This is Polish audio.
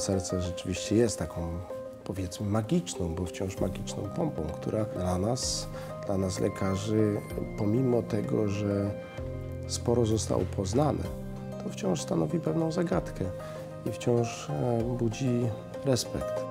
Serce rzeczywiście jest taką, powiedzmy, magiczną, bo wciąż magiczną pompą, która dla nas, dla nas lekarzy, pomimo tego, że sporo zostało poznane, to wciąż stanowi pewną zagadkę i wciąż e, budzi respekt.